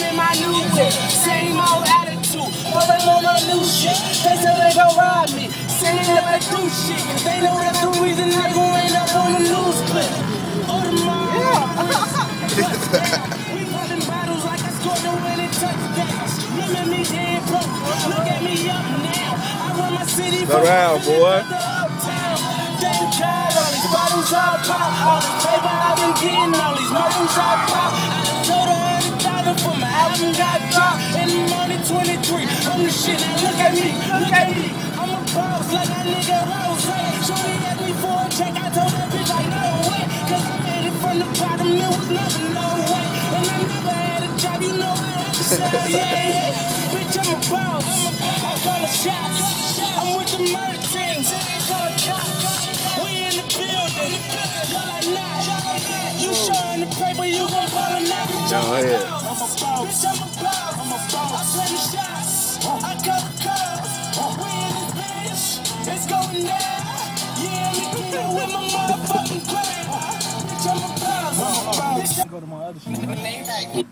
I'm in my new whip. Same old attitude. But they want no new shit. They say they gon' rob me. Saying that they do shit. They know that's the reason they gon' end up on the news clip. Audemars. We popping bottles like I scored the winning touchdowns. Remember me dead broke. Look at me up now. I run my city. Down, boy. Thank God all these bottles all pop. All the paper I've been getting, all these models all pop. 23. I'm the shit. Now look at me, look at me. I'm a boss like that nigga Rose. Shorty asked me for a check. I told that bitch like no way. Cause I made it from the bottom. It was never no way. And I never had a job. You know I said. Yeah, yeah. Bitch, I'm a boss. I call Go ahead. I'm a boss. I'm a boss. I'm a boss. I play the shots. I cut the cuts. We in this bitch. It's going down. Yeah, I'm in here with my motherfucking crown. Bitch, I'm a boss. I'm a boss. Go to my other shit.